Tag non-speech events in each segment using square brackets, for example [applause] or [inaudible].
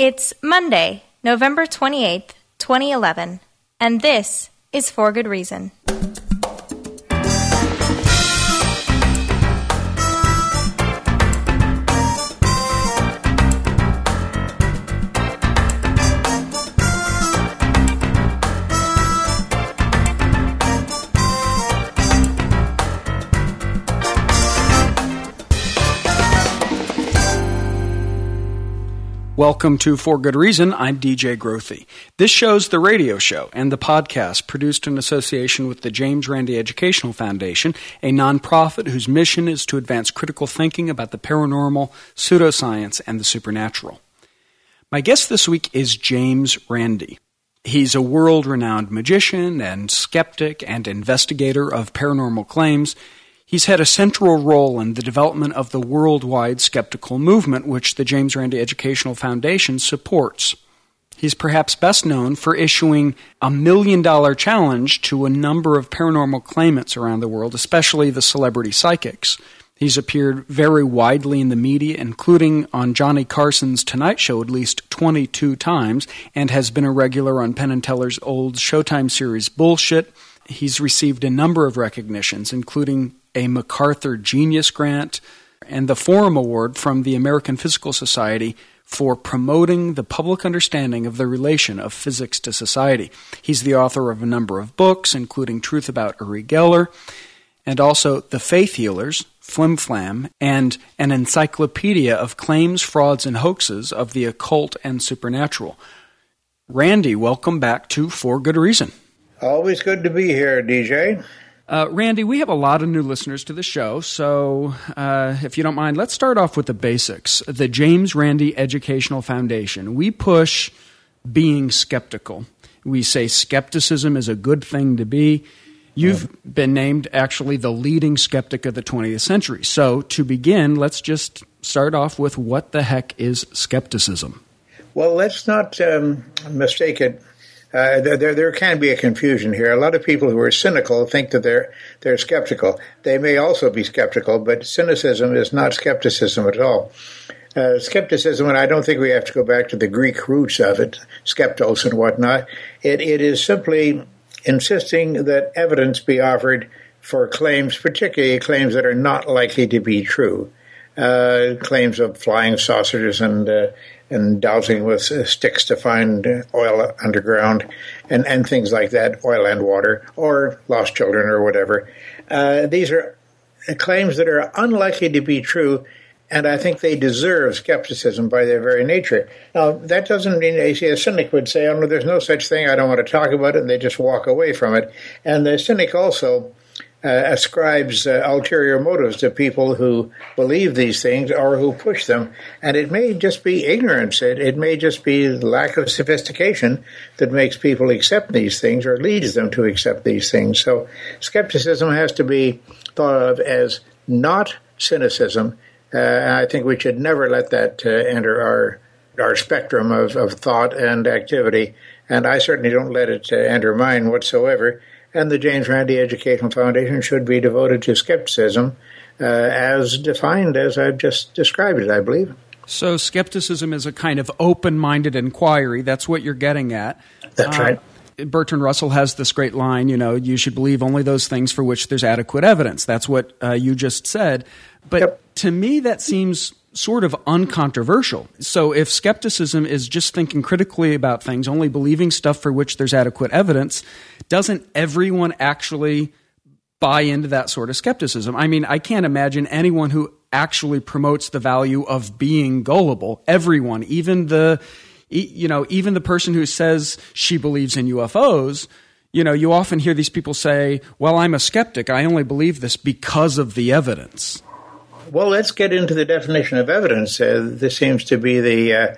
It's Monday, November 28th, 2011, and this is For Good Reason. Welcome to For Good Reason. I'm DJ Grothe. This show's the radio show and the podcast produced in association with the James Randi Educational Foundation, a nonprofit whose mission is to advance critical thinking about the paranormal, pseudoscience, and the supernatural. My guest this week is James Randi. He's a world renowned magician and skeptic and investigator of paranormal claims He's had a central role in the development of the worldwide skeptical movement, which the James Randi Educational Foundation supports. He's perhaps best known for issuing a million dollar challenge to a number of paranormal claimants around the world, especially the celebrity psychics. He's appeared very widely in the media, including on Johnny Carson's Tonight Show at least 22 times, and has been a regular on Penn and Teller's old Showtime series Bullshit. He's received a number of recognitions, including a MacArthur Genius Grant, and the Forum Award from the American Physical Society for promoting the public understanding of the relation of physics to society. He's the author of a number of books, including Truth About Uri Geller, and also The Faith Healers, Flim Flam, and an encyclopedia of claims, frauds, and hoaxes of the occult and supernatural. Randi, welcome back to For Good Reason. Always good to be here, DJ. Uh, Randi, we have a lot of new listeners to the show, so uh, if you don't mind, let's start off with the basics. The James Randi Educational Foundation. We push being skeptical. We say skepticism is a good thing to be. You've yeah. been named actually the leading skeptic of the 20th century. So, to begin, let's just start off with what the heck is skepticism? Well, let's not um, mistake it uh, there, there can be a confusion here. A lot of people who are cynical think that they're they're skeptical. They may also be skeptical, but cynicism is not skepticism at all. Uh, skepticism, and I don't think we have to go back to the Greek roots of it, skeptos and whatnot. It, it is simply insisting that evidence be offered for claims, particularly claims that are not likely to be true. Uh, claims of flying saucers and uh, and dowsing with uh, sticks to find oil underground and, and things like that, oil and water, or lost children or whatever. Uh, these are claims that are unlikely to be true, and I think they deserve skepticism by their very nature. Now, that doesn't mean a cynic would say, oh, no, there's no such thing, I don't want to talk about it, and they just walk away from it. And the cynic also uh, ascribes uh, ulterior motives to people who believe these things or who push them. And it may just be ignorance. It, it may just be lack of sophistication that makes people accept these things or leads them to accept these things. So skepticism has to be thought of as not cynicism. Uh, I think we should never let that uh, enter our our spectrum of, of thought and activity. And I certainly don't let it uh, enter mine whatsoever and the James Randi Educational Foundation should be devoted to skepticism uh, as defined as I've just described it, I believe. So, skepticism is a kind of open minded inquiry. That's what you're getting at. That's uh, right. Bertrand Russell has this great line, you know, you should believe only those things for which there's adequate evidence. That's what uh, you just said. But yep. to me, that seems sort of uncontroversial. So if skepticism is just thinking critically about things, only believing stuff for which there's adequate evidence, doesn't everyone actually buy into that sort of skepticism? I mean, I can't imagine anyone who actually promotes the value of being gullible. Everyone, even the you know, even the person who says she believes in UFOs, you know, you often hear these people say, "Well, I'm a skeptic. I only believe this because of the evidence." Well, let's get into the definition of evidence. Uh, this seems to be the uh,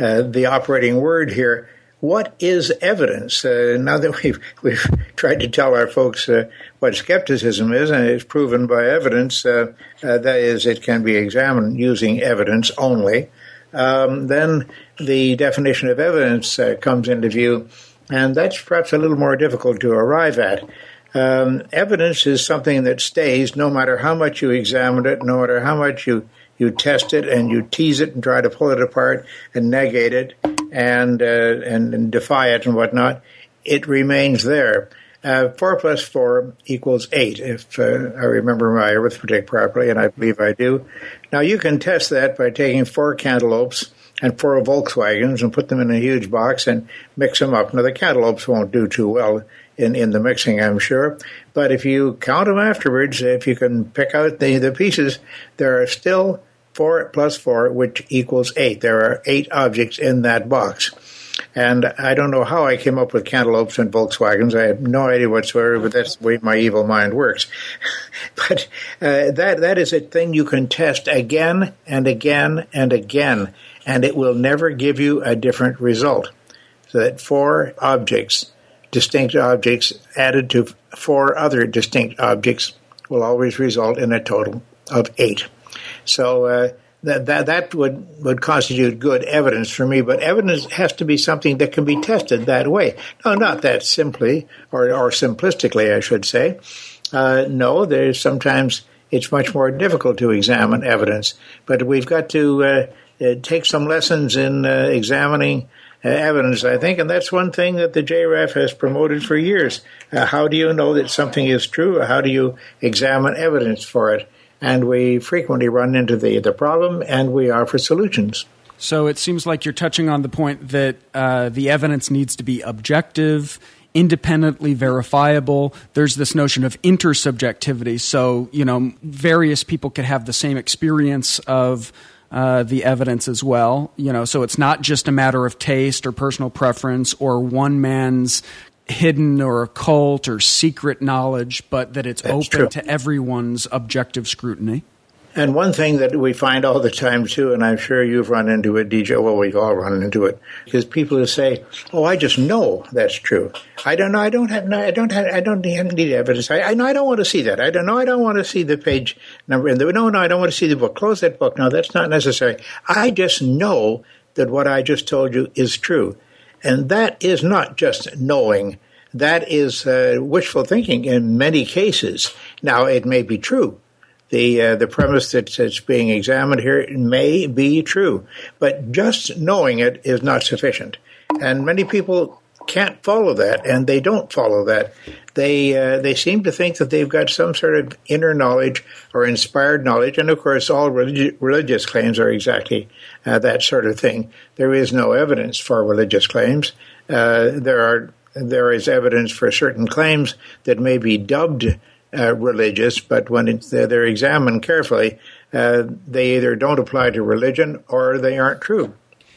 uh, the operating word here. What is evidence? Uh, now that we've [laughs] we've tried to tell our folks uh, what skepticism is, and it's proven by evidence, that is, it can be examined using evidence only. Um, then the definition of evidence comes into view, and that's perhaps a little more difficult to arrive at. Um, evidence is something that stays no matter how much you examine it, no matter how much you you test it and you tease it and try to pull it apart and negate it and uh, and, and, defy it and whatnot, it remains there. Uh, four plus four equals eight, if uh, I remember my arithmetic properly, and I believe I do. Now you can test that by taking four cantaloupes and four Volkswagens and put them in a huge box and mix them up. Now the cantaloupes won't do too well in, in the mixing, I'm sure. But if you count them afterwards, if you can pick out the, the pieces, there are still four plus four, which equals eight. There are eight objects in that box. And I don't know how I came up with cantaloupes and Volkswagens. I have no idea whatsoever, but that's the way my evil mind works. [laughs] but uh, that that is a thing you can test again and again and again, and it will never give you a different result. So that four objects distinct objects added to four other distinct objects will always result in a total of eight. So uh, that, that that would would constitute good evidence for me. But evidence has to be something that can be tested that way. No, not that simply or or simplistically, I should say. Uh, no, there's sometimes it's much more difficult to examine evidence, but we've got to uh, uh take some lessons in uh, examining evidence, I think, and that's one thing that the JREF has promoted for years. Uh, how do you know that something is true? How do you examine evidence for it? And we frequently run into the, the problem and we offer solutions. So it seems like you're touching on the point that uh, the evidence needs to be objective, independently verifiable. There's this notion of intersubjectivity. So, you know, various people could have the same experience of uh, the evidence as well. You know, so it's not just a matter of taste or personal preference or one man's hidden or occult or secret knowledge, but that it's That's open true. to everyone's objective scrutiny. And one thing that we find all the time too, and I'm sure you've run into it, DJ. Well, we've all run into it, is people who say, "Oh, I just know that's true." I don't know. I don't have. I don't have. I don't need evidence. I, I know. I don't want to see that. I don't know. I don't want to see the page number. In the, no, no. I don't want to see the book. Close that book. No, that's not necessary. I just know that what I just told you is true, and that is not just knowing. That is uh, wishful thinking in many cases. Now, it may be true the uh, the premise that's being examined here may be true, but just knowing it is not sufficient, and many people can't follow that, and they don't follow that. They uh, they seem to think that they've got some sort of inner knowledge or inspired knowledge, and of course, all religi- religious claims are exactly uh, that sort of thing. There is no evidence for religious claims. Uh, there are there is evidence for certain claims that may be dubbed uh, religious, but when they're examined carefully, uh, they either don't apply to religion or they aren't true.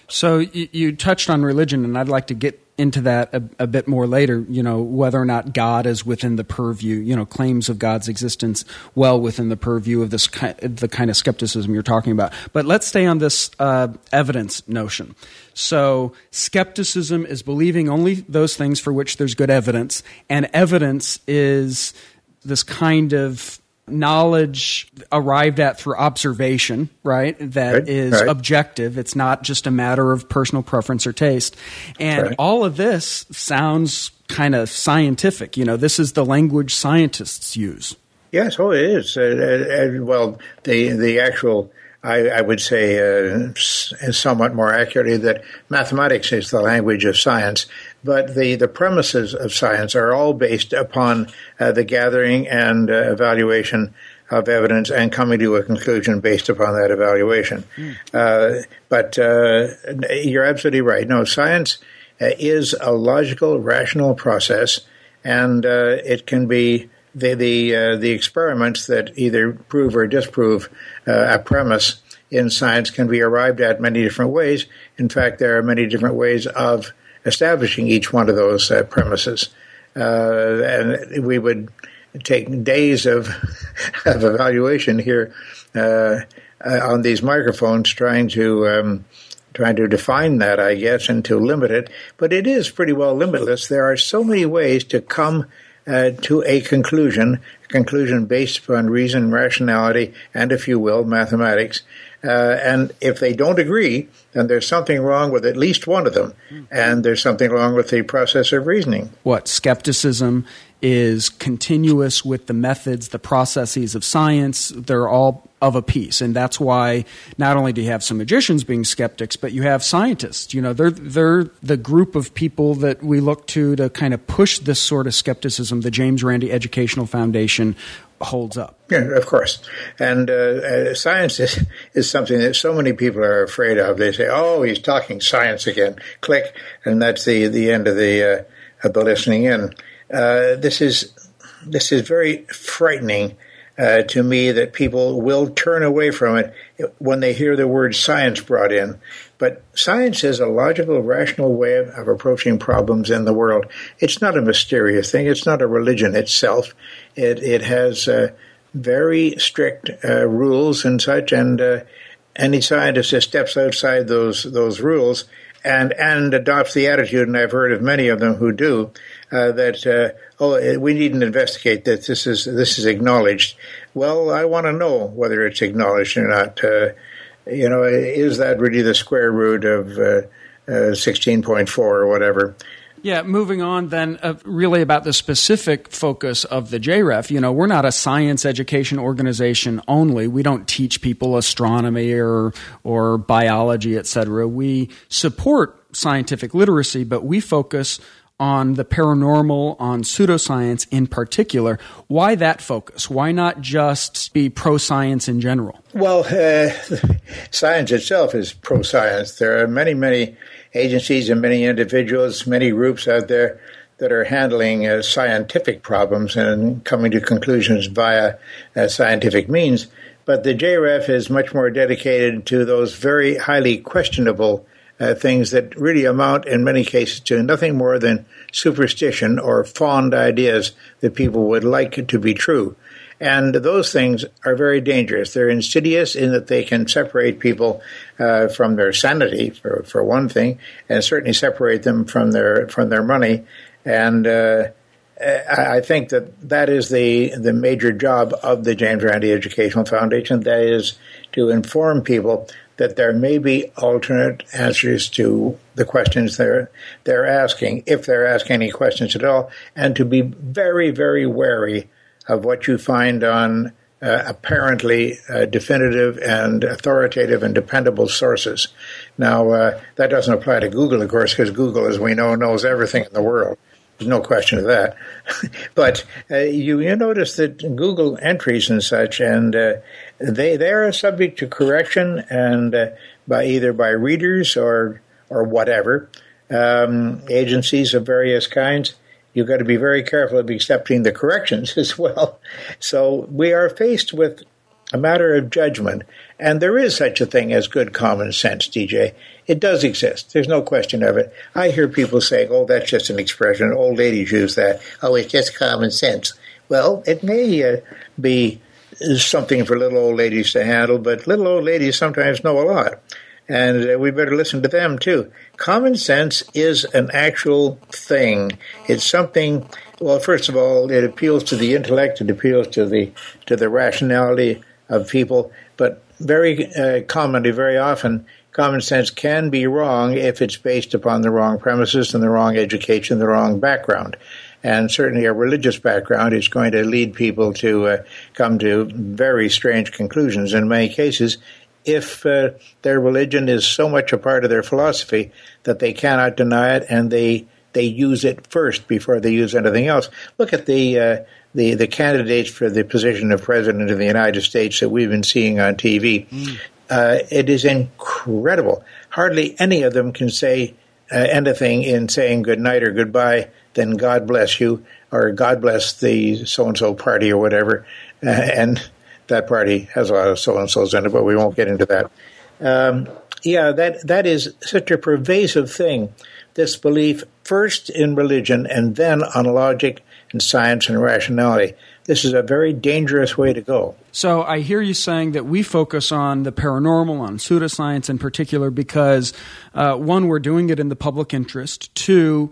So you, you, touched on religion, and I'd like to get into that a, a, bit more later. You know whether or not God is within the purview. You know claims of God's existence well within the purview of this the kind of skepticism you're talking about. But let's stay on this uh, evidence notion. So skepticism is believing only those things for which there's good evidence, and evidence is this kind of knowledge arrived at through observation, right? That right, is right. objective. It's not just a matter of personal preference or taste. And right. all of this sounds kind of scientific. You know, this is the language scientists use. Yes, oh, it is. Uh, uh, well, the the actual I, I, would say, uh, somewhat more accurately, that mathematics is the language of science, but the, the premises of science are all based upon uh, the gathering and uh, evaluation of evidence and coming to a conclusion based upon that evaluation. Mm. but uh, you're absolutely right. No, science uh, is a logical, rational process, and it can be the the uh, the experiments that either prove or disprove uh, a premise in science can be arrived at many different ways. In fact, there are many different ways of establishing each one of those uh, premises, uh, and we would take days of [laughs] of evaluation here uh, uh, on these microphones, trying to. Um, trying to define that, I guess, and to limit it, but it is pretty well limitless. There are so many ways to come to a conclusion, a conclusion based upon reason, rationality, and, if you will, mathematics. Uh, and if they don't agree, then there's something wrong with at least one of them, and there's something wrong with the process of reasoning. What skepticism is continuous with the methods, the processes of science. They're all of a piece, and that's why not only do you have some magicians being skeptics, but you have scientists. You know, they're they're the group of people that we look to to kind of push this sort of skepticism. The James Randi Educational Foundation holds up. Yeah, of course. And uh, uh, science is, is something that so many people are afraid of. They say, "Oh, he's talking science again." Click, and that's the the end of the uh, of the listening in. Uh, this is this is very frightening uh, to me that people will turn away from it when they hear the word science brought in. But science is a logical, rational way of, of, approaching problems in the world. It's not a mysterious thing. It's not a religion itself. It it has uh, very strict uh, rules and such, and uh, any scientist that steps outside those those rules and and adopts the attitude, and I've heard of many of them who do uh, that. Uh, oh, we needn't investigate that. This is this is acknowledged. Well, I want to know whether it's acknowledged or not. Uh, you know, is that really the square root of uh, sixteen point four or whatever? Yeah, moving on then, uh, really about the specific focus of the JREF. You know, we're not a science education organization only. We don't teach people astronomy or or biology, et cetera. We support scientific literacy, but we focus on the paranormal, on pseudoscience in particular. Why that focus? Why not just be pro science in general? Well, uh, [laughs] science itself is pro science. There are many, many agencies and many individuals, many groups out there that are handling uh, scientific problems and coming to conclusions via uh, scientific means. But the JREF is much more dedicated to those very highly questionable uh, things that really amount, in many cases, to nothing more than superstition or fond ideas that people would like to be true. And those things are very dangerous. They're insidious in that they can separate people uh, from their sanity, for, for one thing, and certainly separate them from their from their money. And uh, I think that that is the the major job of the James Randi Educational Foundation. That is to inform people that there may be alternate answers to the questions they're they're asking, if they're asking any questions at all, and to be very very wary of what you find on uh, apparently uh, definitive and authoritative and dependable sources. Now, uh, that doesn't apply to Google, of course, because Google, as we know, knows everything in the world. There's no question of that. [laughs] but uh, you, you notice that Google entries and such, and uh, they they are subject to correction and uh, by either by readers or or whatever um, agencies of various kinds you've got to be very careful of accepting the corrections [laughs] as well. So we are faced with a matter of judgment. And there is such a thing as good common sense, DJ. It does exist. There's no question of it. I hear people saying, oh, that's just an expression. Old ladies use that. Oh, it's just common sense. Well, it may uh, be something for little old ladies to handle, but little old ladies sometimes know a lot and uh, we better listen to them too. Common sense is an actual thing. It's something. Well, first of all, it appeals to the intellect. It appeals to the to the rationality of people. But very uh, commonly, very often, common sense can be wrong if it's based upon the wrong premises and the wrong education, the wrong background. And certainly, a religious background is going to lead people to uh, come to very strange conclusions. In many cases, if uh, their religion is so much a part of their philosophy that they cannot deny it and they they use it first before they use anything else. Look at the uh, the the candidates for the position of president of the United States that we've been seeing on TV. Mm. Uh, it is incredible. Hardly any of them can say uh, anything in saying good night or goodbye than God bless you or God bless the so and so party or whatever. Uh, and that party has a lot of so and so's in it, but we won't get into that. Um, yeah, that that is such a pervasive thing. This belief first in religion and then on logic and science and rationality. This is a very dangerous way to go. So I hear you saying that we focus on the paranormal, on pseudoscience in particular, because uh, one, we're doing it in the public interest. Two,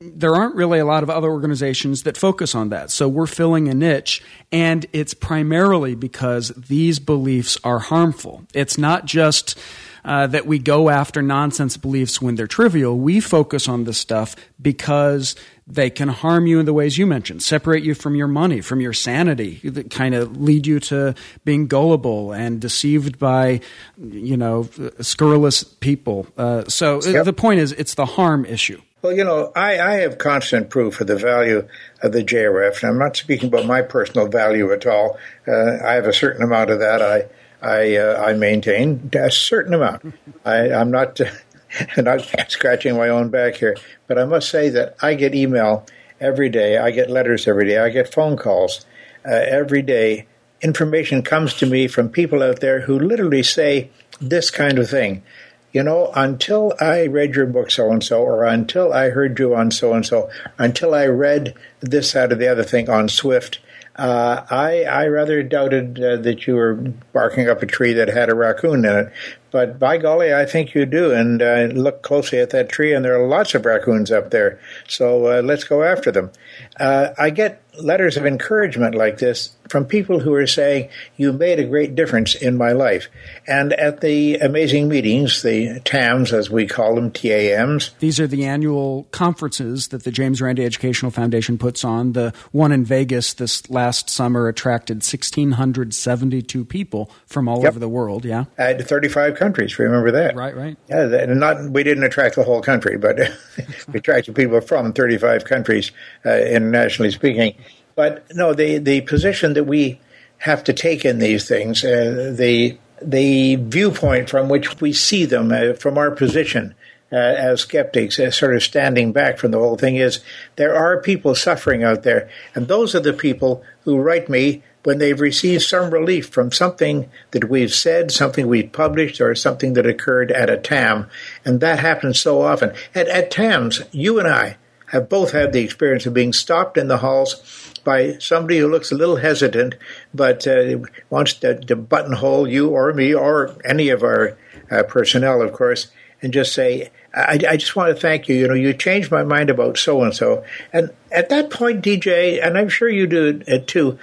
there aren't really a lot of other organizations that focus on that. So we're filling a niche, and it's primarily because these beliefs are harmful. It's not just uh, that we go after nonsense beliefs when they're trivial. We focus on this stuff because they can harm you in the ways you mentioned, separate you from your money, from your sanity, that kind of lead you to being gullible and deceived by, you know, scurrilous people. Uh, so yep. the point is, it's the harm issue. Well, you know, I, I have constant proof of the value of the JREF, and I'm not speaking about my personal value at all. Uh, I have a certain amount of that. I I uh, I maintain a certain amount. I, I'm not [laughs] not scratching my own back here, but I must say that I get email every day. I get letters every day. I get phone calls uh, every day. Information comes to me from people out there who literally say this kind of thing you know, until I read your book so and so, or until I heard you on so and so, until I read this, out of the other thing on Swift, uh, I, I rather doubted uh, that you were barking up a tree that had a raccoon in it. But by golly, I think you do. And uh, look closely at that tree, and there are lots of raccoons up there. So uh, let's go after them. Uh, I get letters of encouragement like this from people who are saying, You made a great difference in my life. And at the amazing meetings, the TAMs, as we call them, TAMs. These are the annual conferences that the James Randi Educational Foundation puts on. The one in Vegas this last summer attracted 1,672 people from all yep. over the world, yeah? At 35 countries, remember that. Right, right. Yeah, not, we didn't attract the whole country, but [laughs] we attracted people from 35 countries, uh, internationally speaking. But no, the the position that we have to take in these things, uh, the the viewpoint from which we see them uh, from our position uh, as skeptics, as sort of standing back from the whole thing, is there are people suffering out there, and those are the people who write me when they've received some relief from something that we've said, something we've published, or something that occurred at a TAM. And that happens so often. At, at TAMs, you and I have both had the experience of being stopped in the halls by somebody who looks a little hesitant, but uh, wants to, to, buttonhole you or me or any of our uh, personnel, of course, and just say, I, I, just want to thank you. You know, you changed my mind about so and so. And at that point, DJ, and I'm sure you do it too,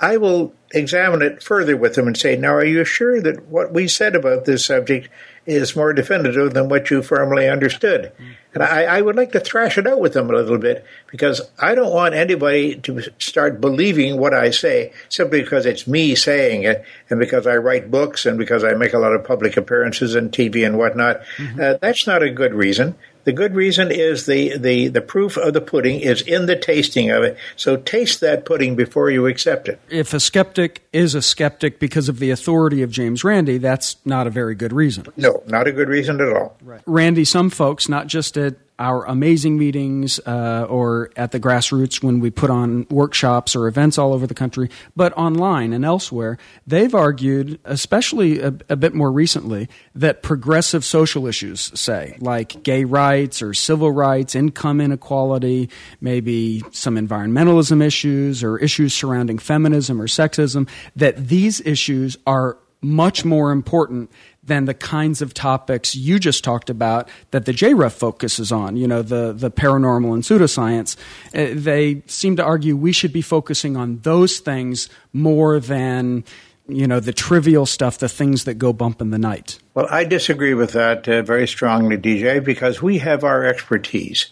I will examine it further with them and say, now, are you sure that what we said about this subject is more definitive than what you firmly understood. And I, I, would like to thrash it out with them a little bit because I don't want anybody to start believing what I say simply because it's me saying it and because I write books and because I make a lot of public appearances on TV and whatnot. Mm-hmm. Uh, that's not a good reason. The good reason is the, the, the proof of the pudding is in the tasting of it. So taste that pudding before you accept it. If a skeptic is a skeptic because of the authority of James Randi, that's not a very good reason. No, not a good reason at all. Right. Randi, some folks, not just at our amazing meetings uh, or at the grassroots when we put on workshops or events all over the country, but online and elsewhere, they've argued, especially a, a, bit more recently, that progressive social issues, say, like gay rights or civil rights, income inequality, maybe some environmentalism issues or issues surrounding feminism or sexism, that these issues are much more important than the kinds of topics you just talked about that the JREF focuses on, you know, the, the paranormal and pseudoscience. Uh, they seem to argue we should be focusing on those things more than, you know, the trivial stuff, the things that go bump in the night. Well, I disagree with that uh, very strongly, DJ, because we have our expertise.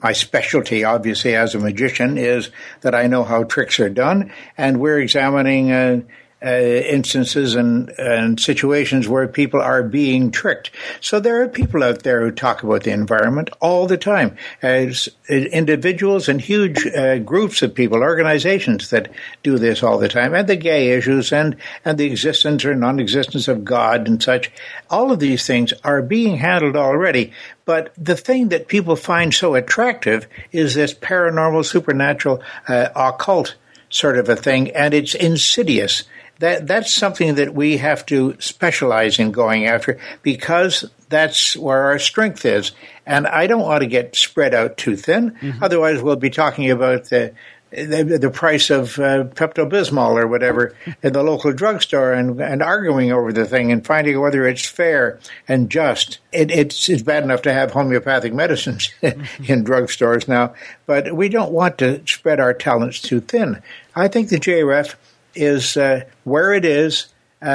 My specialty, obviously, as a magician, is that I know how tricks are done, and we're examining uh, uh, instances and, and situations where people are being tricked. So there are people out there who talk about the environment all the time. As individuals and huge uh, groups of people, organizations that do this all the time, and the gay issues and, and the existence or non-existence of God and such. All of these things are being handled already. But the thing that people find so attractive is this paranormal, supernatural, uh, occult sort of a thing, and it's insidious that that's something that we have to specialize in going after because that's where our strength is. And I don't want to get spread out too thin. Mm-hmm. Otherwise, we'll be talking about the the, the price of uh, Pepto Bismol or whatever [laughs] in the local drugstore and, and arguing over the thing and finding whether it's fair and just. It, it's, it's bad enough to have homeopathic medicines [laughs] in drugstores now, but we don't want to spread our talents too thin. I think the JREF is uh, where it is, uh,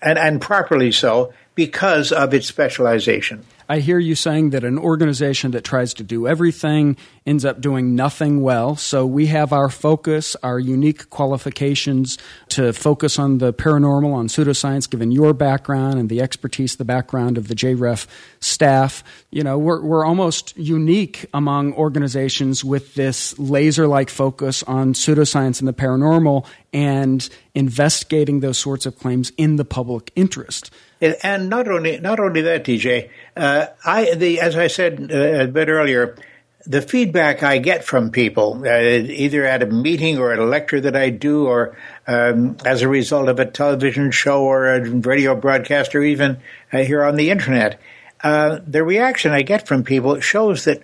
and, and properly so, because of its specialization. I hear you saying that an organization that tries to do everything ends up doing nothing well. So we have our focus, our unique qualifications to focus on the paranormal, on pseudoscience, given your background and the expertise, the background of the JREF staff. You know, we're, we're almost unique among organizations with this laser like focus on pseudoscience and the paranormal and investigating those sorts of claims in the public interest. And not only not only that, DJ, uh, I the as I said uh, a bit earlier, the feedback I get from people, uh, either at a meeting or at a lecture that I do, or um, as a result of a television show or a radio broadcast, or even uh, here on the internet, uh, the reaction I get from people shows that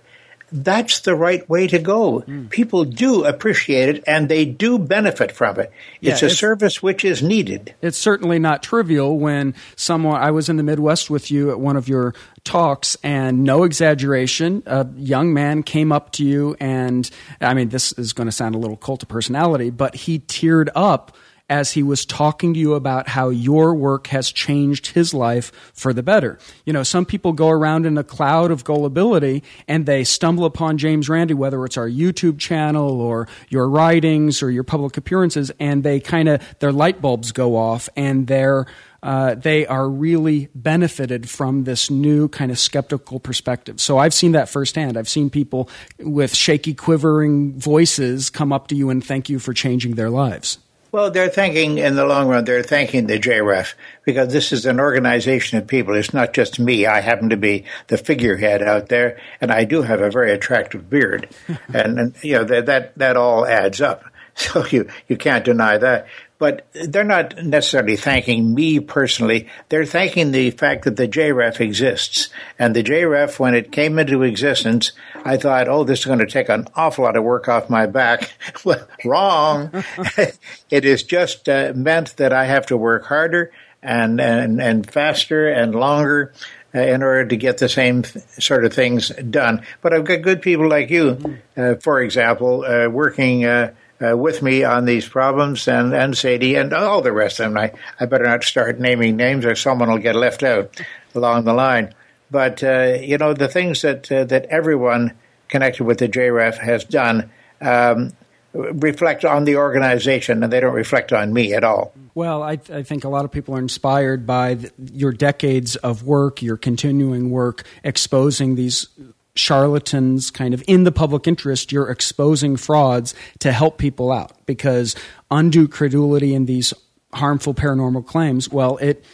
that's the right way to go. Mm. People do appreciate it and they do benefit from it. It's yeah, a it's, service which is needed. It's certainly not trivial when someone, I was in the Midwest with you at one of your talks, and no exaggeration, a young man came up to you, and I mean, this is going to sound a little cult of personality, but he teared up as he was talking to you about how your work has changed his life for the better. You know, some people go around in a cloud of gullibility and they stumble upon James Randi, whether it's our YouTube channel or your writings or your public appearances, and they kind of, their light bulbs go off and they're, uh, they are really benefited from this new kind of skeptical perspective. So I've seen that firsthand. I've seen people with shaky, quivering voices come up to you and thank you for changing their lives. Well, they're thanking, in the long run, they're thanking the JREF because this is an organization of people. It's not just me. I happen to be the figurehead out there, and I do have a very attractive beard. [laughs] and, and, you know, that, that, that all adds up. [laughs] So you, you can't deny that but they're not necessarily thanking me personally. They're thanking the fact that the JREF exists. And the JREF, when it came into existence, I thought, oh, this is going to take an awful lot of work off my back. [laughs] well, wrong. [laughs] it has just uh, meant that I have to work harder and, and, and faster and longer uh, in order to get the same th- sort of things done. But I've got good people like you, uh, for example, uh, working uh, uh, with me on these problems, and, and Sadie, and all the rest of them. I, I better not start naming names, or someone will get left out along the line. But uh, you know the things that uh, that everyone connected with the JREF has done um, reflect on the organization, and they don't reflect on me at all. Well, I, I think a lot of people are inspired by your decades of work, your continuing work, exposing these charlatans kind of in the public interest you're exposing frauds to help people out because undue credulity in these harmful paranormal claims well it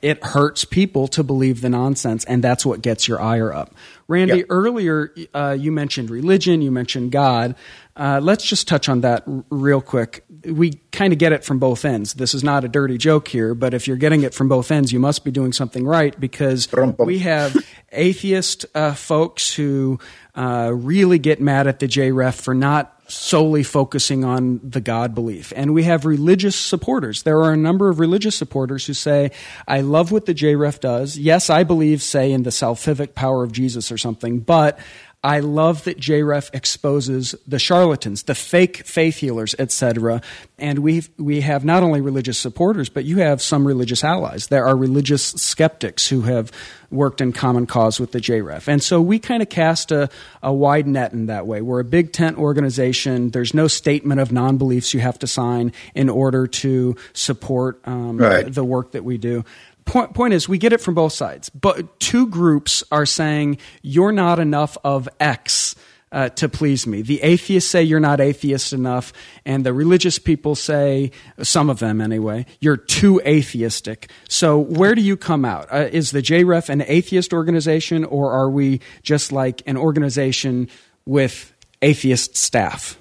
it hurts people to believe the nonsense and that's what gets your ire up Randi, yep. earlier uh, you mentioned religion, you mentioned God. Uh, let's just touch on that r- real quick. We kind of get it from both ends. This is not a dirty joke here, but if you're getting it from both ends, you must be doing something right because we have atheist uh, folks who uh, really get mad at the JREF for not solely focusing on the God belief. And we have religious supporters. There are a number of religious supporters who say, I love what the JREF does. Yes, I believe, say, in the salvific power of Jesus or something, but I love that JREF exposes the charlatans, the fake faith healers, etc. And we we have not only religious supporters, but you have some religious allies. There are religious skeptics who have worked in common cause with the JREF. And so we kind of cast a, a wide net in that way. We're a big tent organization. There's no statement of non beliefs you have to sign in order to support um, right. the work that we do point, point is we get it from both sides but two groups are saying you're not enough of x uh, to please me. The atheists say you're not atheist enough, and the religious people say, some of them anyway, you're too atheistic. So, where do you come out? Uh, is the JREF an atheist organization, or are we just like an organization with atheist staff?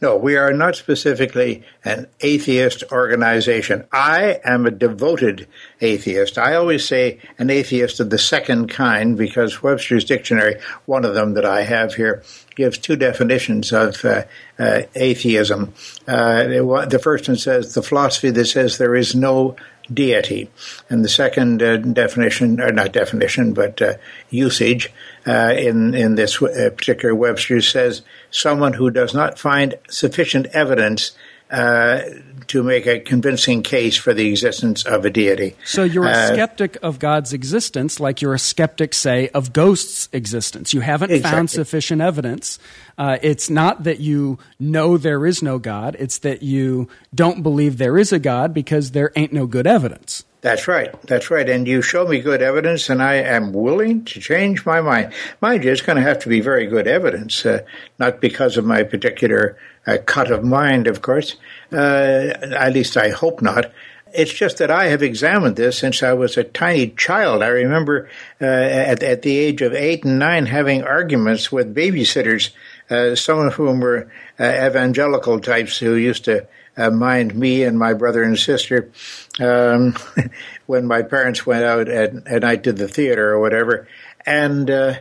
No, we are not specifically an atheist organization. I am a devoted atheist. I always say an atheist of the second kind because Webster's dictionary, one of them that I have here, gives two definitions of uh, uh, atheism. Uh, the first one says the philosophy that says there is no deity. And the second uh, definition, or not definition, but uh, usage uh, in, in this uh, particular Webster says someone who does not find sufficient evidence uh, to make a convincing case for the existence of a deity. So you're a uh, skeptic of God's existence, like you're a skeptic, say, of ghosts' existence. You haven't exactly. found sufficient evidence. Uh, it's not that you know there is no God, it's that you don't believe there is a God because there ain't no good evidence. That's right. That's right. And you show me good evidence, and I am willing to change my mind. Mind you, it's going to have to be very good evidence, uh, not because of my particular uh, cut of mind, of course. Uh, at least I hope not. It's just that I have examined this since I was a tiny child. I remember uh, at, at the age of eight and nine having arguments with babysitters, uh, some of whom were uh, evangelical types who used to uh, mind me and my brother and sister um, [laughs] when my parents went out at, at night to the theater or whatever. And uh,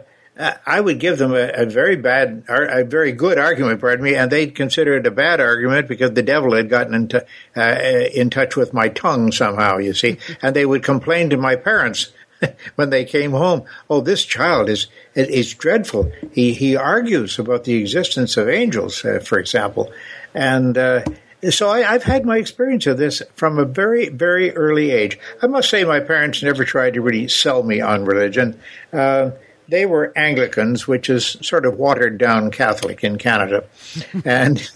I would give them a, a, very bad, a very good argument, pardon me, and they'd consider it a bad argument because the devil had gotten into, uh, in touch with my tongue somehow, you see. [laughs] And they would complain to my parents [laughs] when they came home. Oh, this child is is dreadful. He he argues about the existence of angels, uh, for example, and. Uh, so I, have had my experience of this from a very, very early age. I must say, my parents never tried to really sell me on religion. Uh, they were Anglicans, which is sort of watered down Catholic in Canada, [laughs] and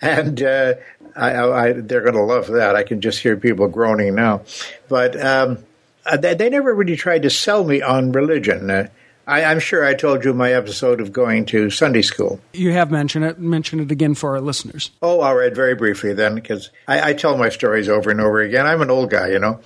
and uh, I, I, they're going to love that. I can just hear people groaning now, but um, uh, they, they, never really tried to sell me on religion. Uh, I, am sure I told you my episode of going to Sunday school. You have mentioned it. Mention it again for our listeners. Oh, all right, very briefly then, because I, I, tell my stories over and over again. I'm an old guy, you know.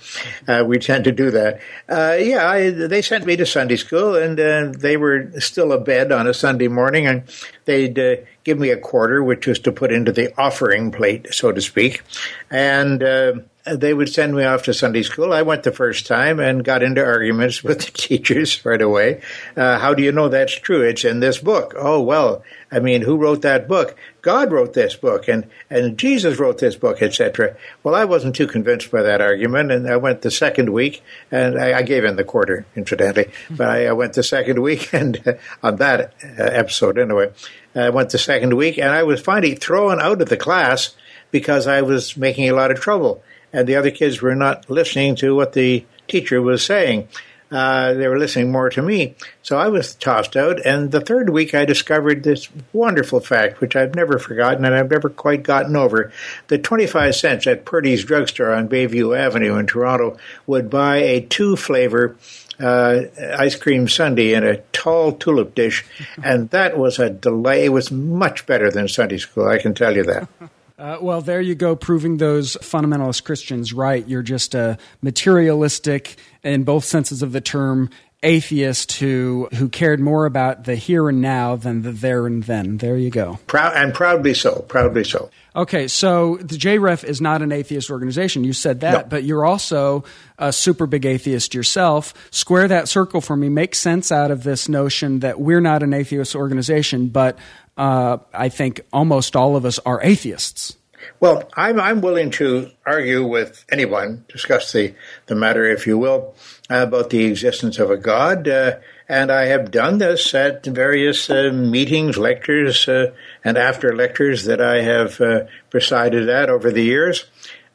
Uh, we tend to do that. Uh, yeah, I, they sent me to Sunday school, and uh, they were still abed on a Sunday morning, and they'd uh, give me a quarter, which was to put into the offering plate, so to speak, and uh, they would send me off to Sunday school. I went the first time and got into arguments [laughs] with the teachers right away. Uh, how do you know that's true? It's in this book. Oh, well, I mean, who wrote that book? God wrote this book, and, and Jesus wrote this book, etc. Well, I wasn't too convinced by that argument, and I went the second week, and I, I gave in the quarter, incidentally, but I, I went the second week, [laughs] and uh, on that uh, episode anyway, I went the second week, and I was finally thrown out of the class because I was making a lot of trouble and the other kids were not listening to what the teacher was saying. Uh, they were listening more to me. So I was tossed out. And the third week, I discovered this wonderful fact, which I've never forgotten and I've never quite gotten over. The 25 cents at Purdy's drugstore on Bayview Avenue in Toronto would buy a two flavor uh, ice cream sundae in a tall tulip dish. And that was a delay. It was much better than Sunday school, I can tell you that. [laughs] Uh, well, there you go, proving those fundamentalist Christians right. You're just a materialistic, in both senses of the term, atheist who who cared more about the here and now than the there and then. There you go. Proud and proudly so. Proudly so. Okay, so the JREF is not an atheist organization. You said that, no. but you're also a super big atheist yourself. Square that circle for me. Make sense out of this notion that we're not an atheist organization, but uh, I think almost all of us are atheists. Well, I'm, I'm willing to argue with anyone, discuss the, the matter, if you will, about the existence of a God. Uh, and I have done this at various uh, meetings, lectures, uh, and after lectures that I have uh, presided at over the years.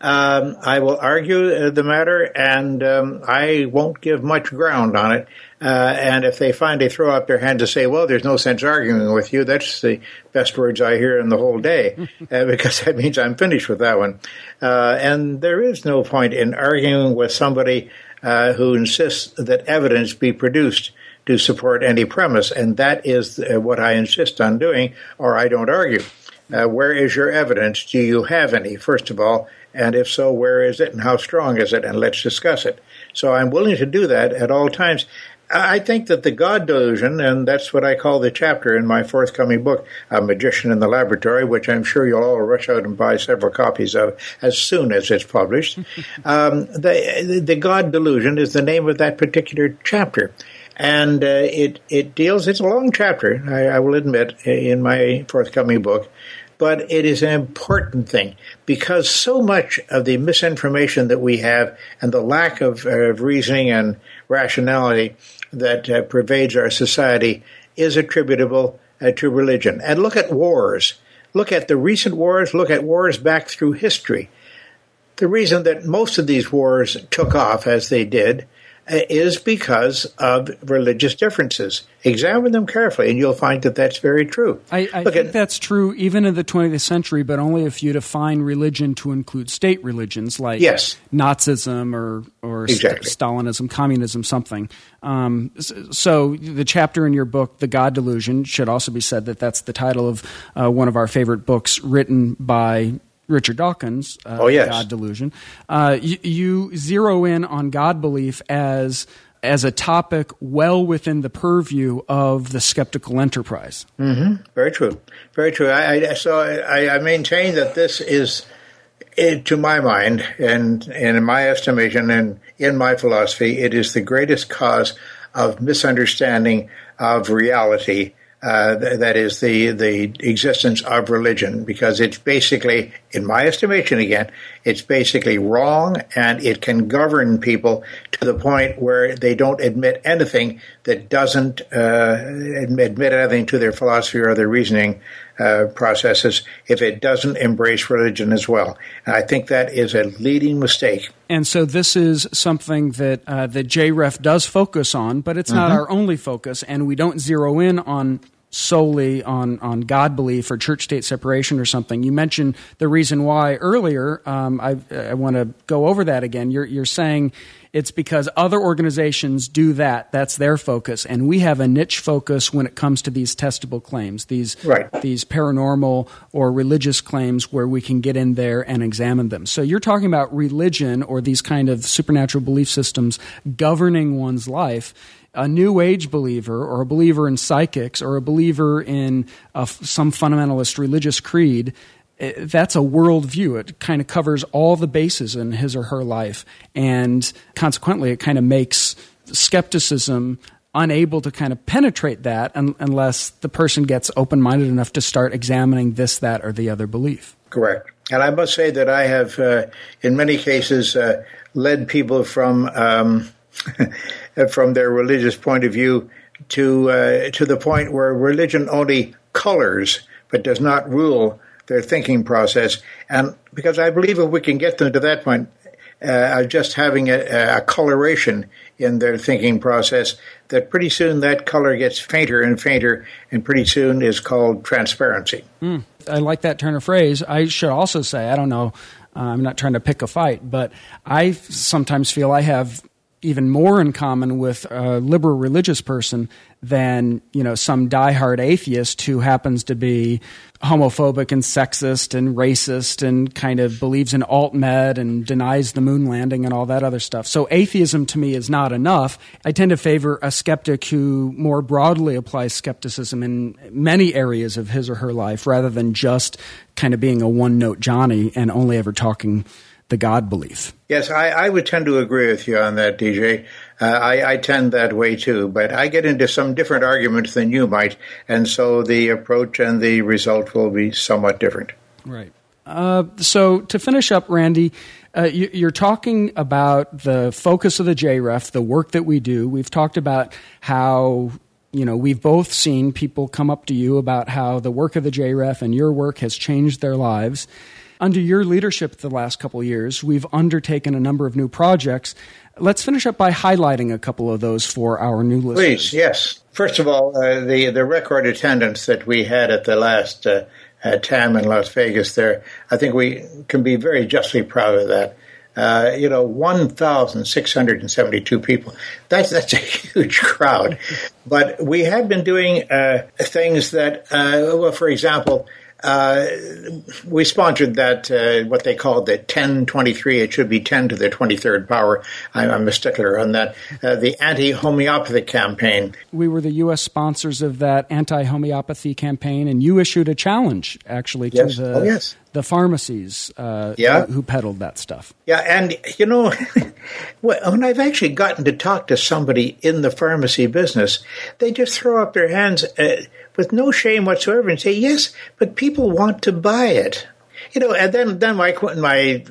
Um, I will argue uh, the matter, and um, I won't give much ground on it. Uh, and if they find they throw up their hand to say, "Well, there's no sense arguing with you," that's the best words I hear in the whole day, [laughs] uh, because that means I'm finished with that one. Uh, and there is no point in arguing with somebody uh, who insists that evidence be produced to support any premise, and that is uh, what I insist on doing, or I don't argue. where is your evidence? Do you have any? First of all, and if so, where is it and how strong is it? And let's discuss it. So I'm willing to do that at all times. I think that the God delusion, and that's what I call the chapter in my forthcoming book, A Magician in the Laboratory, which I'm sure you'll all rush out and buy several copies of as soon as it's published. [laughs] um, the, the God delusion is the name of that particular chapter. And uh, it, it deals, it's a long chapter, I, I will admit, in my forthcoming book but it is an important thing because so much of the misinformation that we have and the lack of, uh, reasoning and rationality that uh, pervades our society is attributable uh, to religion. And look at wars. look at the recent wars, look at wars back through history. The reason that most of these wars took off as they did is because of religious differences. Examine them carefully, and you'll find that that's very true. I, I think at, that's true even in the 20th century, but only if you define religion to include state religions like yes. Nazism or, or exactly. Stalinism, communism, something. Um, so the chapter in your book, The God Delusion, should also be said that that's the title of uh, one of our favorite books written by Richard Dawkins, uh, oh, yes. God Delusion. Uh, you, you, zero in on God belief as as a topic well within the purview of the skeptical enterprise. Mm-hmm. Very true. Very true. I, I so I, I, maintain that this is, it, to my mind, and, and in my estimation and in my philosophy, it is the greatest cause of misunderstanding of reality uh, th- that is the the existence of religion because it's basically, in my estimation, again, it's basically wrong and it can govern people to the point where they don't admit anything that doesn't uh, admit anything to their philosophy or their reasoning uh, processes if it doesn't embrace religion as well. And I think that is a leading mistake. And so this is something that uh, the JREF does focus on, but it's mm-hmm. not our only focus, and we don't zero in on solely on, on God belief or church state separation or something. You mentioned the reason why earlier. Um, I, I want to go over that again. You're, you're saying it's because other organizations do that. That's their focus. And we have a niche focus when it comes to these testable claims, these, right. these paranormal or religious claims where we can get in there and examine them. So you're talking about religion or these kind of supernatural belief systems governing one's life a new age believer or a believer in psychics or a believer in a, some fundamentalist religious creed eh, that's a worldview. It kind of covers all the bases in his or her life. And consequently, it kind of makes skepticism unable to kind of penetrate that un- unless the person gets open minded enough to start examining this, that, or the other belief. Correct. And I must say that I have, uh, in many cases, uh, led people from. Um, [laughs] from their religious point of view to uh, to the point where religion only colors but does not rule their thinking process. And because I believe if we can get them to that point, uh, just having a, a, coloration in their thinking process, that pretty soon that color gets fainter and fainter, and pretty soon is called transparency. Mm, I like that turn of phrase. I should also say, I don't know, uh, I'm not trying to pick a fight, but I sometimes feel I have even more in common with a liberal religious person than you know some diehard atheist who happens to be homophobic and sexist and racist and kind of believes in alt med and denies the moon landing and all that other stuff. So atheism to me is not enough. I tend to favor a skeptic who more broadly applies skepticism in many areas of his or her life rather than just kind of being a one note Johnny and only ever talking the God belief. Yes, I, I would tend to agree with you on that, DJ. Uh, I, I, tend that way too, but I get into some different arguments than you might, and so the approach and the result will be somewhat different. Right. Uh, so to finish up, Randi, uh, you, are talking about the focus of the JREF, the work that we do. We've talked about how you know we've both seen people come up to you about how the work of the JREF and your work has changed their lives. Under your leadership the last couple years, we've undertaken a number of new projects. Let's finish up by highlighting a couple of those for our new listeners. Please, yes. First of all, uh, the the record attendance that we had at the last uh, TAM in Las Vegas, there, I think we can be very justly proud of that. Uh, you know, 1,672 people. That's that's a huge crowd. but we had been doing uh, things that, uh, well, for example, uh, we sponsored that uh, what they called the 1023. It should be 10 to the 23rd power. I'm, I'm a stickler on that. Uh, the anti-homeopathy campaign. We were the U.S. sponsors of that anti-homeopathy campaign, and you issued a challenge actually to yes. the oh, yes. The pharmacies uh, yeah. who, who peddled that stuff. Yeah, and you know, [laughs] when I've actually gotten to talk to somebody in the pharmacy business, they just throw up their hands uh, with no shame whatsoever and say, yes, but people want to buy it. You know, and then, then my, my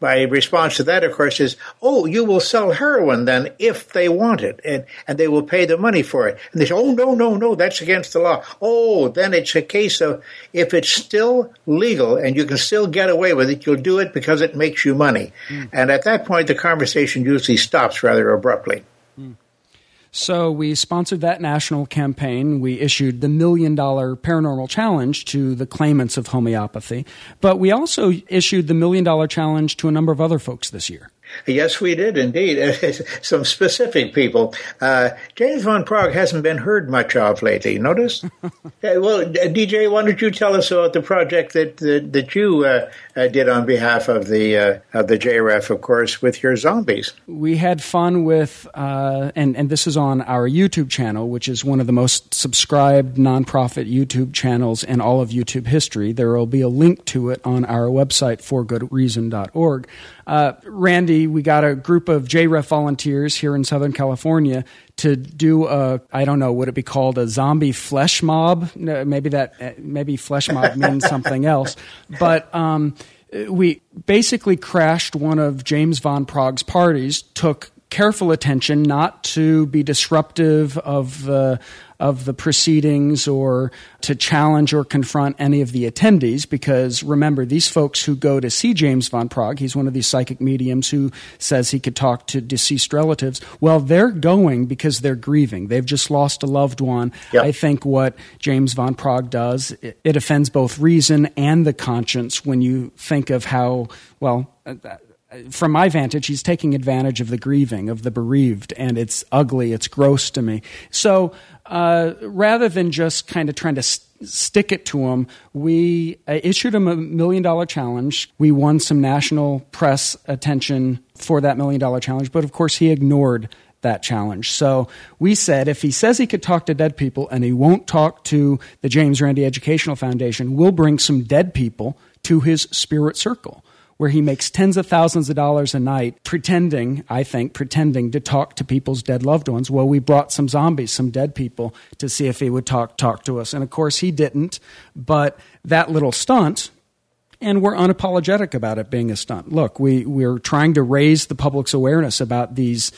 my response to that, of course, is, "Oh, you will sell heroin then if they want it, and and they will pay the money for it." And they say, "Oh, no, no, no, that's against the law." Oh, then it's a case of if it's still legal and you can still get away with it, you'll do it because it makes you money. Mm. And at that point, the conversation usually stops rather abruptly. So we sponsored that national campaign. We issued the million dollar paranormal challenge to the claimants of homeopathy. But we also issued the million dollar challenge to a number of other folks this year. Yes, we did indeed. [laughs] Some specific people. Uh, James Van Praagh hasn't been heard much of lately. Notice? [laughs] uh, well, DJ, why don't you tell us about the project that that, that you uh, uh did on behalf of the uh, of the JREF, of course, with your zombies? We had fun with, uh, and and this is on our YouTube channel, which is one of the most subscribed nonprofit YouTube channels in all of YouTube history. There will be a link to it on our website, forgoodreason.org. Uh, Randi, we got a group of JREF volunteers here in Southern California to do a I don't know would it be called a zombie flesh mob? Maybe that uh, maybe flesh mob [laughs] means something else, but. Um, we basically crashed one of James Van Praagh's parties, took careful attention not to be disruptive of the of the proceedings or to challenge or confront any of the attendees because remember these folks who go to see James Van Praagh he's one of these psychic mediums who says he could talk to deceased relatives well they're going because they're grieving they've just lost a loved one yep. I think what James Van Praagh does it, it offends both reason and the conscience when you think of how well uh, uh, from my vantage, he's taking advantage of the grieving, of the bereaved, and it's ugly, it's gross to me. So uh, rather than just kind of trying to st- stick it to him, we uh, issued him a million dollar challenge. We won some national press attention for that million dollar challenge, but of course, he ignored that challenge. So we said if he says he could talk to dead people and he won't talk to the James Randi Educational Foundation, we'll bring some dead people to his spirit circle where he makes tens of thousands of dollars a night pretending, I think, pretending to talk to people's dead loved ones. Well, we brought some zombies, some dead people, to see if he would talk talk to us. And of course he didn't, but that little stunt and we're unapologetic about it being a stunt. Look, we, we're trying to raise the public's awareness about these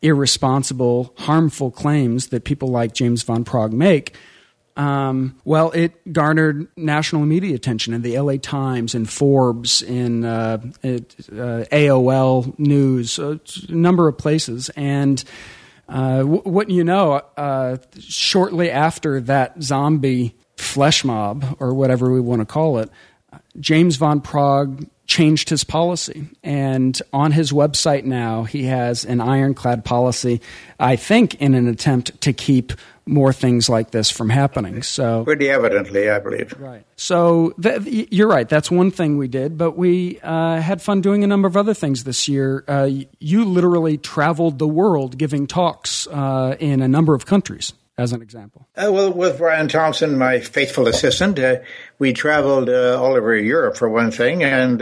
irresponsible, harmful claims that people like James Van Praagh make um, well, it garnered national media attention in the LA Times and Forbes, in uh, it, uh, AOL News, a number of places. And uh, w- what you know, uh, shortly after that zombie flesh mob, or whatever we want to call it, James Van Praagh changed his policy. And on his website now, he has an ironclad policy, I think, in an attempt to keep more things like this from happening. So pretty evidently, I believe. Right. So th- you're right. That's one thing we did, but we uh, had fun doing a number of other things this year. Uh, you literally traveled the world giving talks uh, in a number of countries. As an example, uh, well, with Brian Thompson, my faithful assistant, uh, we traveled uh, all over Europe for one thing, and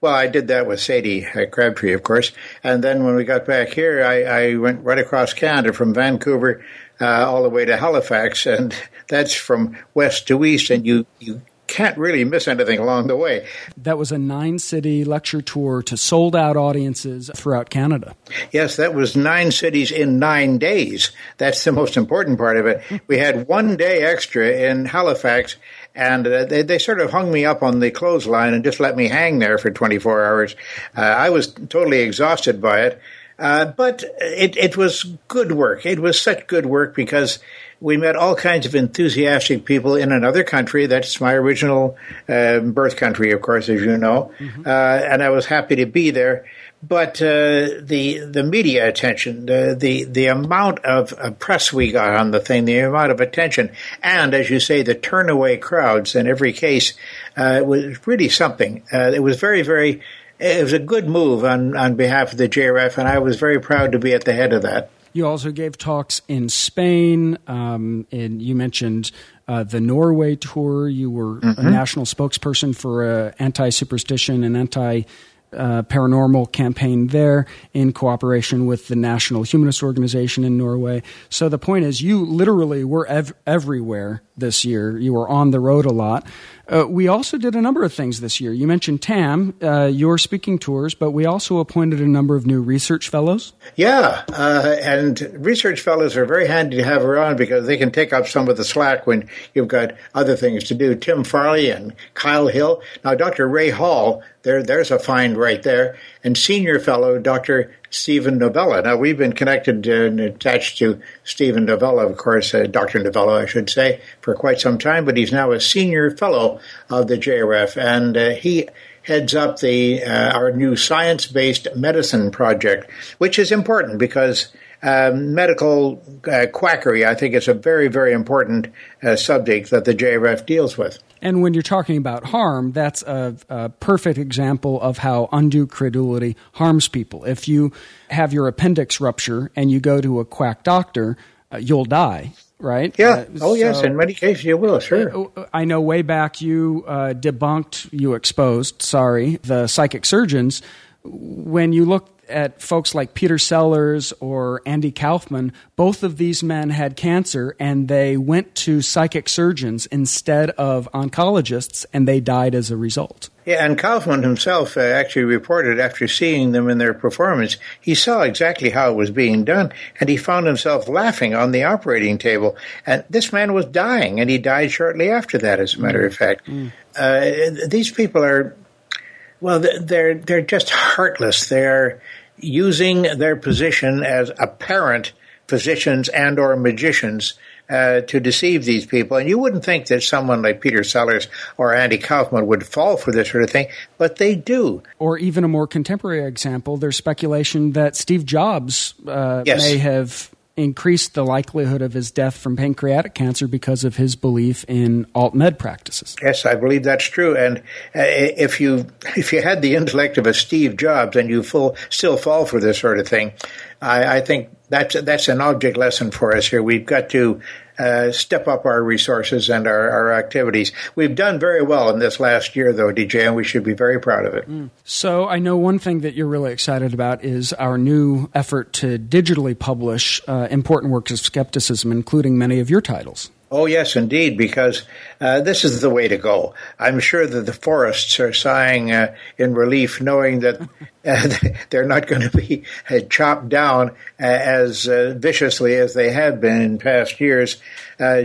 well, I did that with Sadie Crabtree, of course. And then when we got back here, I, I went right across Canada from Vancouver uh, all the way to Halifax, and [laughs] that's from west to east, and you, you can't really miss anything along the way. That was a nine city lecture tour to sold out audiences throughout Canada. Yes, that was nine cities in nine days. That's the most important part of it. [laughs] We had one day extra in Halifax, and uh, they, they sort of hung me up on the clothesline and just let me hang there for 24 hours. Uh, I was totally exhausted by it. Uh, but it, it was good work. It was such good work because we met all kinds of enthusiastic people in another country. That's my original uh, birth country, of course, as you know. Mm-hmm. Uh, and I was happy to be there. But uh, the the media attention, the the, the amount of press we got on the thing, the amount of attention, and as you say, the turnaway crowds in every case uh, was really something. it was very very it was a good move on, on behalf of the JREF, and I was very proud to be at the head of that. You also gave talks in Spain, um, and you mentioned uh, the Norway tour. You were mm-hmm. a national spokesperson for uh, anti superstition and anti uh, paranormal campaign there in cooperation with the National Humanist Organization in Norway. So the point is, you literally were ev- everywhere this year. You were on the road a lot. Uh, we also did a number of things this year. You mentioned TAM, uh, your speaking tours, but we also appointed a number of new research fellows. Yeah, uh, and research fellows are very handy to have around because they can take up some of the slack when you've got other things to do. Tim Farley and Kyle Hill. Now, Dr. Ray Hall, there, there's a find right there. And senior fellow, Dr. Steven Novella. Now, we've been connected and attached to Steven Novella, of course, uh, Dr. Novella, I should say, for quite some time, but he's now a senior fellow of the JREF, and uh, he heads up the uh, our new science-based medicine project, which is important because um, medical uh, quackery, I think, is a very, very important uh, subject that the JREF deals with. And when you're talking about harm, that's a, a, perfect example of how undue credulity harms people. If you have your appendix rupture and you go to a quack doctor, uh, you'll die. Right? Yeah. Uh, oh, so, yes. In many cases, you will. Sure. Uh, I know. Way back, you uh, debunked, you exposed. Sorry, the psychic surgeons. When you look at folks like Peter Sellers or Andy Kaufman, both of these men had cancer and they went to psychic surgeons instead of oncologists and they died as a result. Yeah, and Kaufman himself uh, actually reported after seeing them in their performance, he saw exactly how it was being done and he found himself laughing on the operating table. And this man was dying and he died shortly after that, as a matter of fact. Mm. Uh, these people are well, they're they're just heartless. They're using their position as apparent physicians and or magicians uh, to deceive these people. And you wouldn't think that someone like Peter Sellers or Andy Kaufman would fall for this sort of thing, but they do. Or even a more contemporary example, there's speculation that Steve Jobs uh, yes. may have increased the likelihood of his death from pancreatic cancer because of his belief in alt med practices. Yes, I believe that's true. And uh, if you if you had the intellect of a Steve Jobs and you full, still fall for this sort of thing, I, I think that's that's an object lesson for us here. We've got to uh, step up our resources and our, our, activities. We've done very well in this last year, though, DJ, and we should be very proud of it. Mm. So I know one thing that you're really excited about is our new effort to digitally publish uh, important works of skepticism, including many of your titles. Oh, yes, indeed, because uh, this is the way to go. I'm sure that the forests are sighing uh, in relief, knowing that [laughs] uh, [laughs] they're not going to be uh, chopped down uh, as uh, viciously as they have been in past years,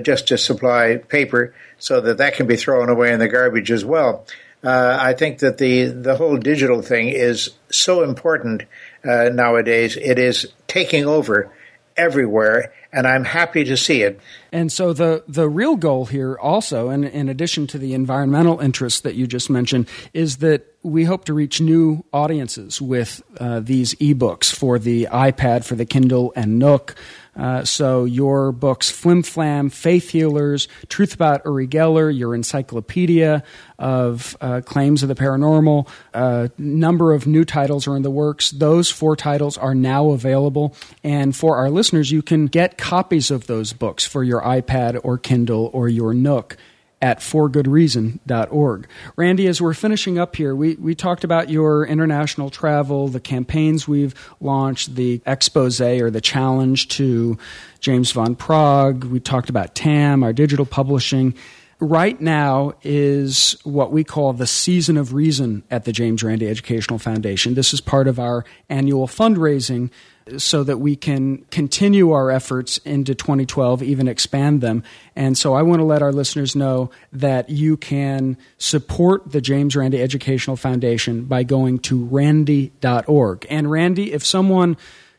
just to supply paper, so that that can be thrown away in the garbage as well. I think that the the whole digital thing is so important nowadays. It is taking over everywhere, and I'm happy to see it. And so the the real goal here, also, and in addition to the environmental interests that you just mentioned, is that we hope to reach new audiences with uh, these ebooks for the iPad, for the Kindle, and Nook. Uh, so your books, Flim Flam, Faith Healers, Truth About Uri Geller, your encyclopedia of uh, claims of the paranormal, a uh, number of new titles are in the works. Those four titles are now available. And for our listeners, you can get copies of those books for your iPad or Kindle or your Nook at forgoodreason.org. Randi, as we're finishing up here, we, we talked about your international travel, the campaigns we've launched, the expose or the challenge to James Van Praagh. We talked about TAM, our digital publishing. Right now is what we call the Season of Reason at the James Randi Educational Foundation. This is part of our annual fundraising so that we can continue our efforts into 2012, even expand them. And so I want to let our listeners know that you can support the James Randi Educational Foundation by going to randi.org. And Randi, if someone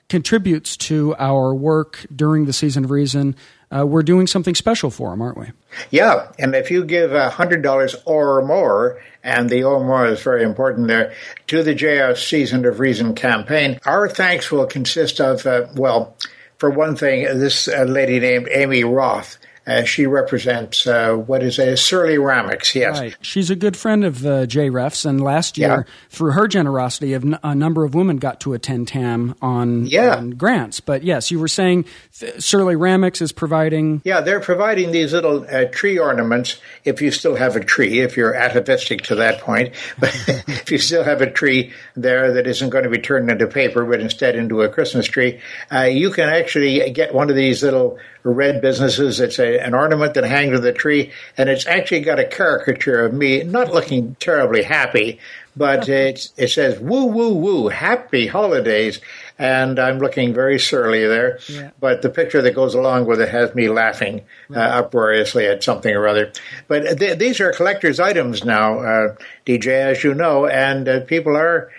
contributes to our work during the Season of Reason, uh, we're doing something special for them, aren't we? Yeah, and if you give $100 or more, and the or more is very important there, to the JS Season of Reason campaign, our thanks will consist of, uh, well, for one thing, this uh, lady named Amy Roth. Uh, she represents uh, what is a Surly-Ramics, yes. Right. She's a good friend of the JREFs, and last year, yeah. through her generosity, a number of women got to attend TAM on, yeah. on grants. But yes, you were saying th- Surly-Ramics is providing. Yeah, they're providing these little uh, tree ornaments if you still have a tree, if you're atavistic to that point. [laughs] But if you still have a tree there that isn't going to be turned into paper, but instead into a Christmas tree, uh, you can actually get one of these little red businesses. It's a, an ornament that hangs to the tree, and it's actually got a caricature of me, not looking terribly happy, but it, it says "woo woo woo, happy holidays," and I'm looking very surly there. Yeah. But the picture that goes along with it has me laughing uh, uproariously at something or other. But th- these are collector's items now, uh, DJ, as you know, and uh, people are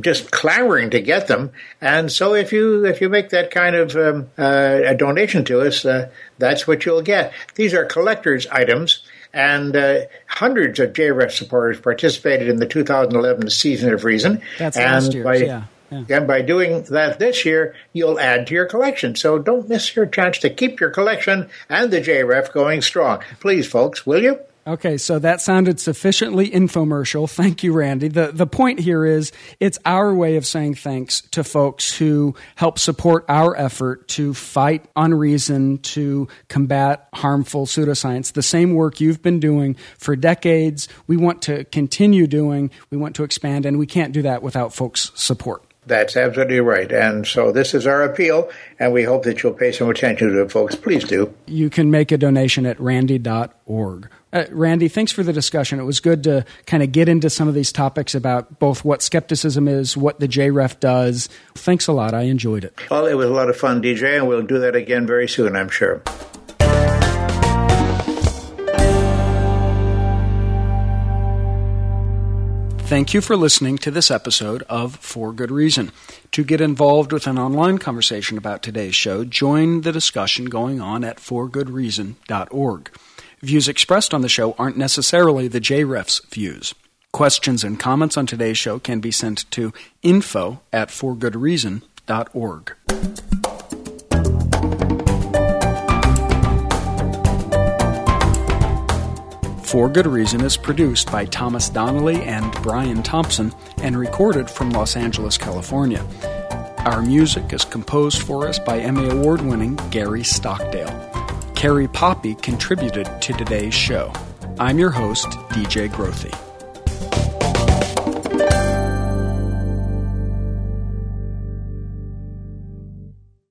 just clamoring to get them. And so if you if you make that kind of um, uh, a donation to us, uh, that's what you'll get. These are collector's items. And uh, hundreds of JREF supporters participated in the 2011 season of Reason. That's and last year's, by, yeah. Yeah. And by doing that this year, you'll add to your collection. So don't miss your chance to keep your collection and the JREF going strong. Please, folks, will you? Okay, so that sounded sufficiently infomercial. Thank you, Randi. The the point here is it's our way of saying thanks to folks who help support our effort to fight unreason, to combat harmful pseudoscience. The same work you've been doing for decades, we want to continue doing, we want to expand, and we can't do that without folks' support. That's absolutely right. And so this is our appeal, and we hope that you'll pay some attention to it, folks. Please do. You can make a donation at randi.org. Uh, Randi, thanks for the discussion. It was good to kind of get into some of these topics about both what skepticism is, what the JREF does. Thanks a lot. I enjoyed it. Well, it was a lot of fun, DJ, and we'll do that again very soon, I'm sure. Thank you for listening to this episode of For Good Reason. To get involved with an online conversation about today's show, join the discussion going on at forgoodreason.org. Views expressed on the show aren't necessarily the JREF's views. Questions and comments on today's show can be sent to info at forgoodreason.org. For Good Reason is produced by Thomas Donnelly and Brian Thompson and recorded from Los Angeles, California. Our music is composed for us by Emmy Award winning Gary Stockdale. Carrie Poppy contributed to today's show. I'm your host, DJ Grothe.